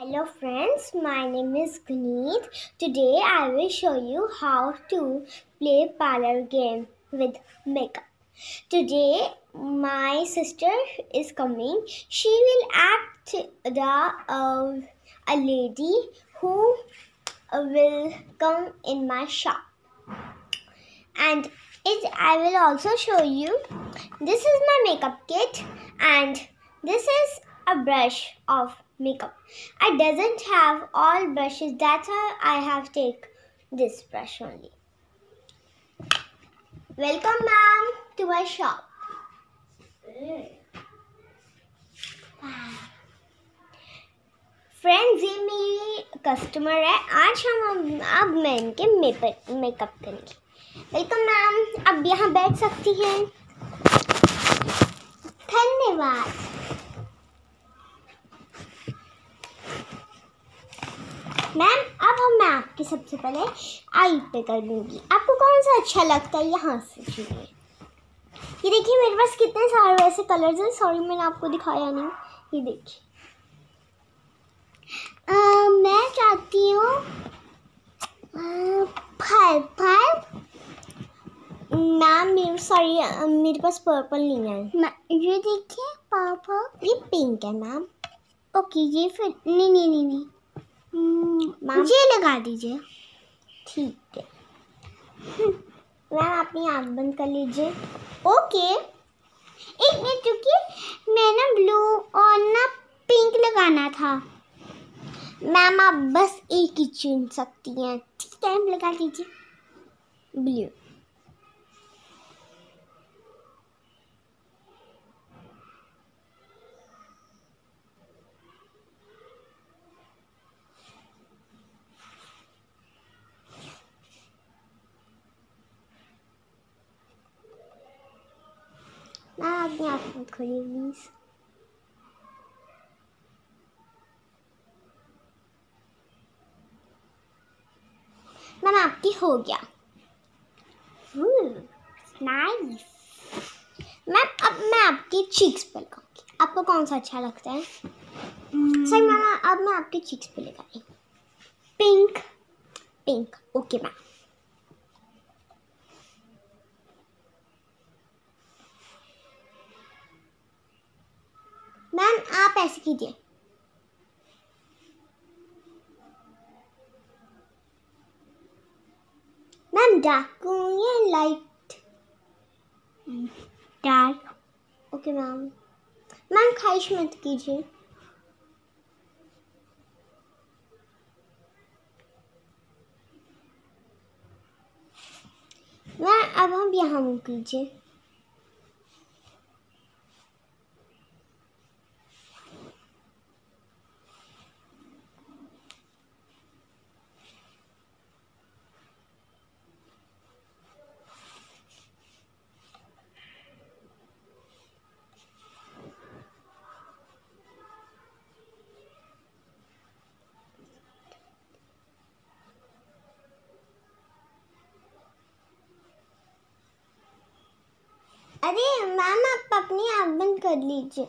Hello friends, my name is Guneet. Today I will show you how to play parlor game with makeup. Today my sister is coming. She will act the uh, a lady who will come in my shop. And it I will also show you this is my makeup kit and this is a brush of makeup. I doesn't have all brushes. That's why I have take this brush only. Welcome ma'am to my shop. Friends ये मेरी customer है आज हम अब मैं इनके makeup करेंगे welcome ma'am अब यहाँ बैठ सकती हैं धन्यवाद मैम अब हम मैं आपके सबसे पहले आई पे कर दूँगी। आपको कौन सा अच्छा लगता है यहाँ से? चुनिए ये देखिए मेरे पास कितने सारे वैसे कलर्स हैं। सॉरी मैंने आपको दिखाया नहीं। ये देखिए। मैं चाहती हूँ फाइव फाइव मैम मेरे सॉरी मेरे पास पर्पल नहीं है। ये देखिए पापा ये पिंक है मैम। ओके ये फिर नहीं नहीं नहीं नहीं। मुझे लगा दीजिए। ठीक है। मैम अपनी आँख बंद कर लीजिए। ओके। एक मिनट क्योंकि मैं ना ब्लू और ना पिंक लगाना था। मैम आप बस एक ही चुन सकती हैं। ठीक है लगा लीजिए ब्लू। आँख मत खोलिए प्लीज़ मैम आपकी हो गया। नाइस मैम अब मैं आपकी चीक्स पर लगाऊँगी। आपको कौन सा अच्छा लगता है? सर मैम अब मैं आपकी चीक्स पे लगाई pink pink okay ma'am ma'am आप ऐसे कीजिए मैम डार्क या light dark okay ma'am. Ma'am ख्वाहिश मत कीजिए। मैम अब हम यहाँ मुँह कीजिए अरे, मैम, आप अपनी आँख बंद कर लीजिए।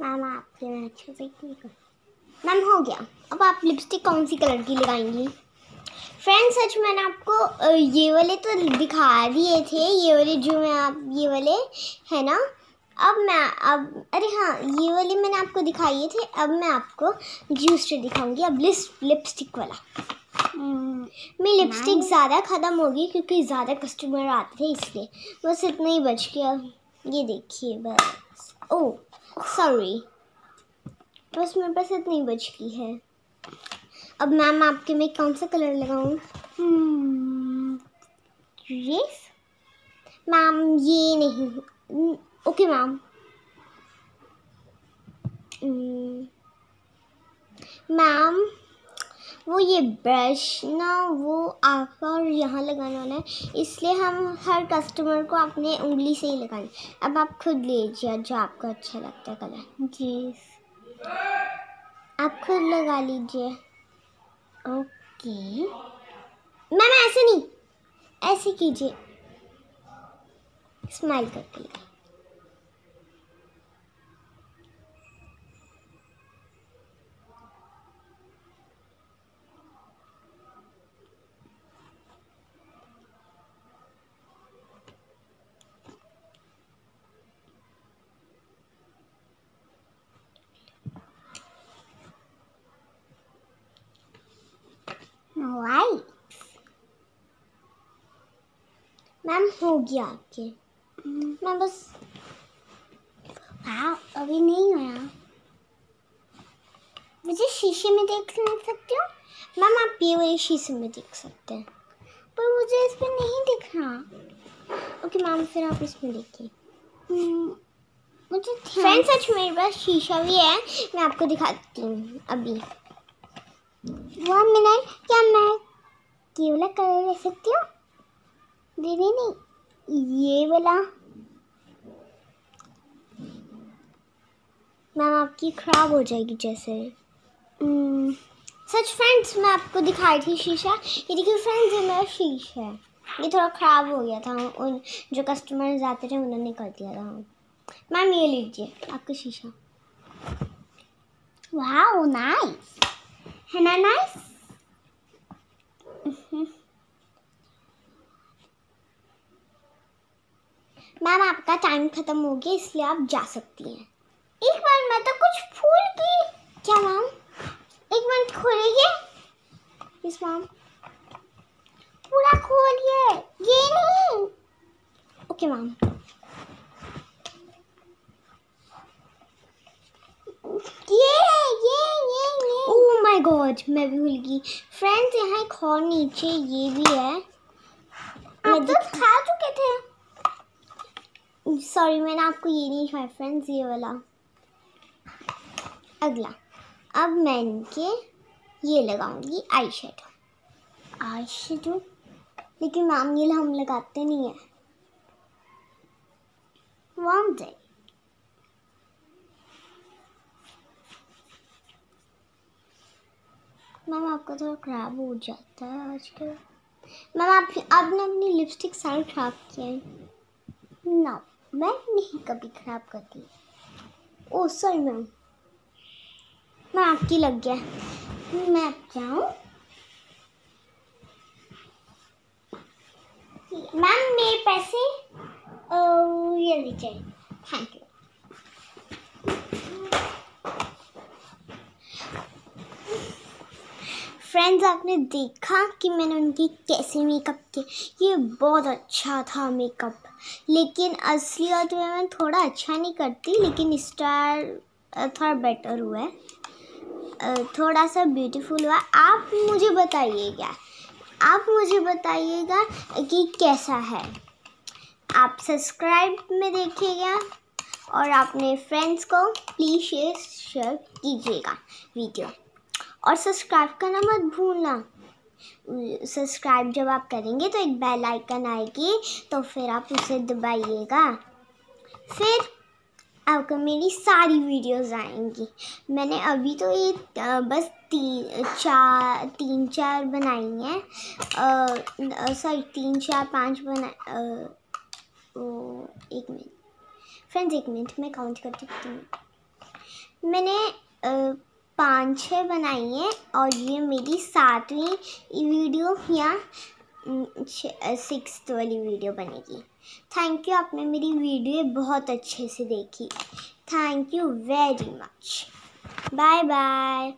मैम, आपके मैं अच्छे से ठीक हूँ। मैम, हो गया। अब आप लिपस्टिक कौन सी कलर की लगाएँगी? फ्रेंड्स सच मैंने आपको ये वाले तो दिखा दिए थे। ये वाले जो मैं आप, ये वाले, है ना? अब मैं अब अरे हाँ ये वाली मैंने आपको दिखाई थे अब मैं आपको जूसर दिखाऊँगी अब लिपस्टिक वाला। Hmm, मैं लिपस्टिक ज़्यादा ख़त्म होगी क्योंकि ज़्यादा कस्टमर आते थे इसलिए बस इतना ही बच गया। ये देखिए बस। ओ सॉरी बस मेरे पास इतनी बच गई है। अब मैम आपके में कौन सा कलर लगाऊँ? ये मैम ये नहीं ओके मैम मैम वो ये ब्रश ना वो आपका और यहाँ लगाने वाला है। इसलिए हम हर कस्टमर को अपने उंगली से ही लगाएँ। अब आप खुद लीजिए जो आपको अच्छा लगता है कलर जी। आप खुद लगा लीजिए। ओके मैम ऐसे नहीं। ऐसे कीजिए। स्माइल करके मैम हो गया आपके मैं बस हाँ अभी नहीं हुआ मुझे शीशे में देख नहीं सकते हो मैम आप ये वाले शीशे में देख सकते हैं पर मुझे इसमें नहीं दिख रहा ओके मैम फिर आप इसमें देखिए मुझे फ्रेंड सच मेरे पास शीशा भी है मैं आपको दिखाती हूँ अभी वन मिनट क्या मैं ये वाला कलर ले सकती हूँ दीदी नहीं ये वाला। मैम आपकी ख़राब हो जाएगी जैसे। हम्म, सच फ्रेंड्स मैं आपको दिखाई थी शीशा। ये देखिए फ्रेंड्स ये मेरा शीशा है। ये थोड़ा ख़राब हो गया था। उन जो कस्टमर्स आते थे उन्होंने कर दिया था। मैम ये लीजिए आपका शीशा। वाह नाइस है ना नाइस मैम आपका टाइम ख़त्म हो गया इसलिए आप जा सकती हैं। एक बार मैं तो कुछ फूल की क्या मैम? एक मिनट खोलिए। मैम पूरा खोलिए। ये नहीं। ओके मैम ये ये ये ये। ओह माय गॉड मैं भी भूल गई। फ्रेंड्स यहाँ एक और नीचे ये भी है। आप तो खा चुके थे। सॉरी मैंने आपको ये नहीं खाया फ्रेंड्स ये वाला। अगला। अब मैं इनके ये लगाऊँगी आई शेडो आई शेडो लेकिन मैम, ये हम लगाते नहीं है। वन डे मैम, आपका थोड़ा ख़राब हो जाता है आजकल। मैम, आप आपने अपनी लिपस्टिक सारी ख़राब किया है। ना मैं नहीं, कभी ख़राब करती। ओ सॉरी मैम मैं आपकी लग गया। मैं अब जाऊँ? मैम मेरे पैसे ये लीजिए थैंक यू फ्रेंड्स आपने देखा कि मैंने उनकी कैसे मेकअप किया ये बहुत अच्छा था मेकअप लेकिन असलियत में मैं थोड़ा अच्छा नहीं करती, लेकिन स्टार थोड़ा बेटर हुआ है। थोड़ा सा ब्यूटीफुल हुआ। आप मुझे बताइएगा, आप मुझे बताइएगा कि कैसा है। आप सब्सक्राइब में देखिएगा और अपने फ्रेंड्स को प्लीज़ शेयर कीजिएगा वीडियो और सब्सक्राइब करना मत भूलना। सब्सक्राइब जब आप करेंगे तो एक बेल आइकन आएगी तो फिर आप उसे दबाइएगा। फिर आपको मेरी सारी वीडियोस आएँगी। मैंने अभी तो ये बस तीन चार तीन चार बनाई हैं। सॉरी तीन चार पाँच बना एक मिनट। फ्रेंड्स एक मिनट मैं काउंट करती हूँ। मैंने आ, पाँच छः बनाई हैं और ये मेरी सातवीं वीडियो या सिक्स वाली वीडियो बनेगी। थैंक यू आपने मेरी वीडियो बहुत अच्छे से देखी। Thank you very much bye bye